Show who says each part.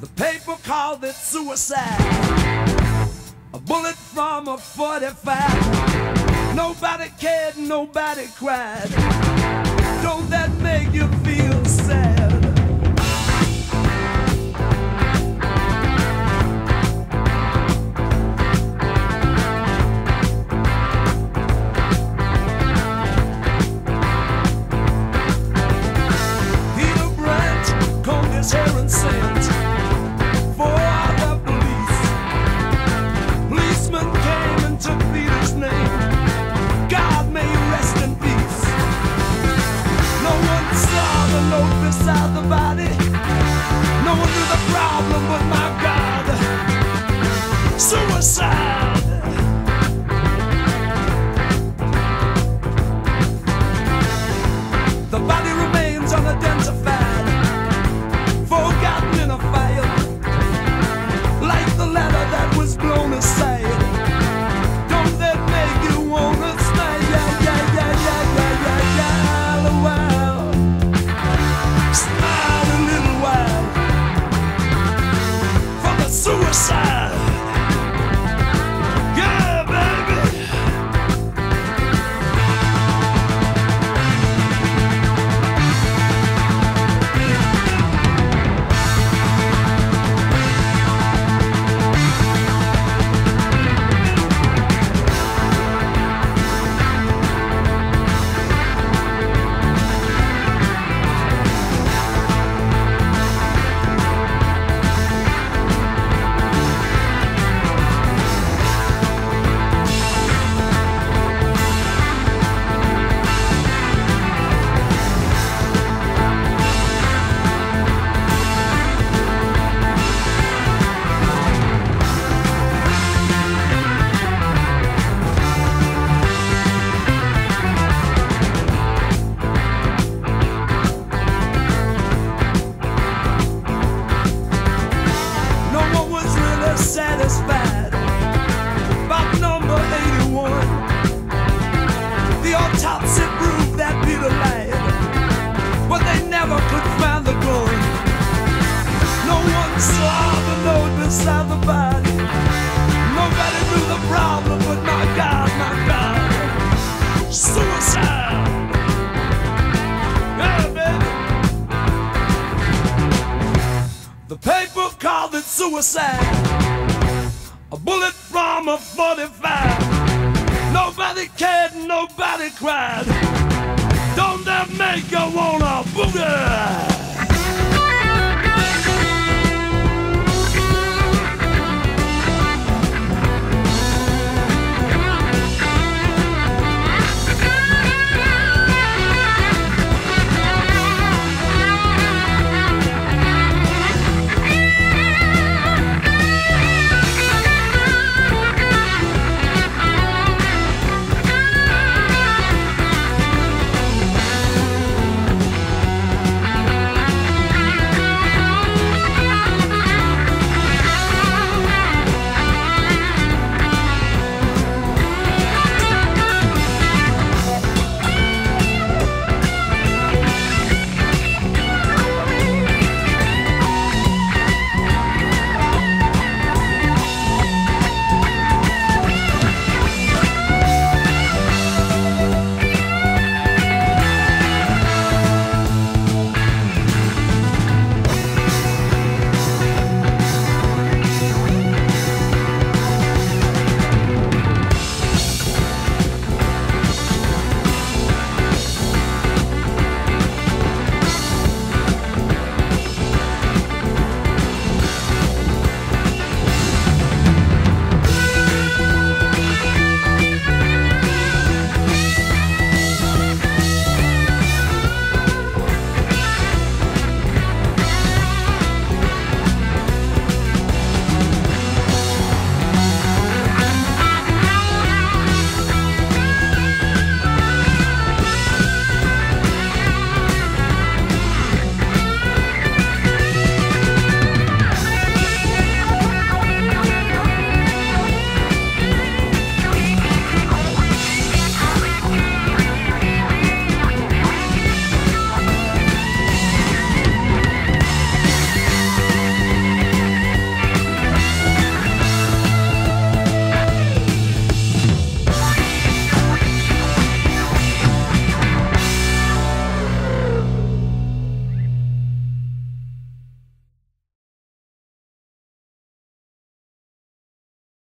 Speaker 1: The paper called it suicide. A bullet from a 45. Nobody cared, nobody cried. Don't that make you feel sad? His hair and sent saw the note beside the body. Nobody knew the problem, but my God, my God, suicide. The paper called it suicide. A bullet from a 45. Nobody cared, nobody cried. Don't that make you wanna boogie?